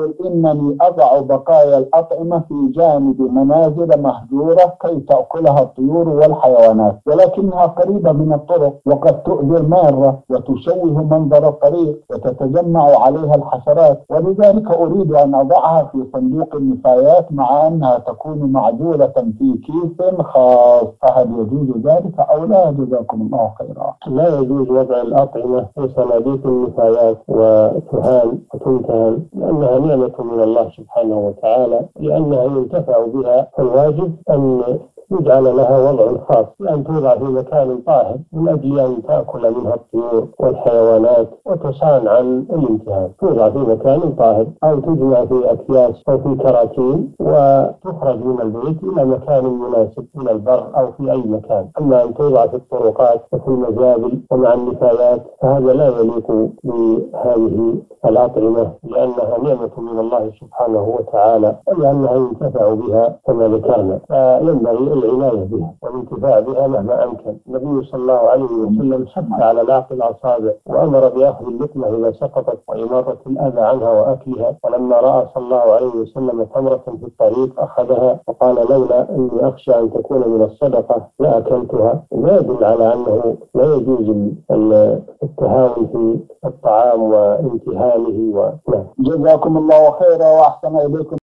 يقول إنني أضع بقايا الأطعمة في جانب منازل مهجورة كي تأكلها الطيور والحيوانات ولكنها قريبة من الطرق وقد تؤذي المارة وتشوه منظر الطريق وتتجمع عليها الحشرات ولذلك أريد أن أضعها في صندوق النفايات مع أنها تكون معدولة في كيس خاص. فهل يجوز ذلك أو لا؟ جزاكم الله خيرا. لا يجوز وضع الأطعمة في صناديق النفايات وتهان وتنتهن لأنها نعمة من الله سبحانه وتعالى لأنها ينتفع بها فالواجب أن يجعل لها وضع خاص بأن توضع في مكان طاهر من أجل أن تأكل منها الطيور والحيوانات وتصان عن الامتهان توضع في مكان طاهر أو تجمع في أكياس أو في كراتين وتخرج من البيت إلى مكان مناسب من البر أو في أي مكان. أما أن توضع في الطرقات وفي المزابل ومع النفايات فهذا لا يليق بهذه الأطعمة لأنها نعمة من الله سبحانه وتعالى ولأنها ينتفع بها كما ذكرنا. فينبغي العناية بها والانتفاع بها مهما أمكن. النبي صلى الله عليه وسلم حث على لعق الأصابع وأمر بأخذ اللقمة إذا سقطت وإماطة الأذى عنها وأكلها. ولما رأى صلى الله عليه وسلم تمرة في الطريق أخذها وقال لولا أني أخشى أن تكون من الصدقة لأكلتها. ما يدل على أنه لا يجوز التهاون في الطعام وامتهانه و... جزاكم الله خيرا وأحسن إليكم.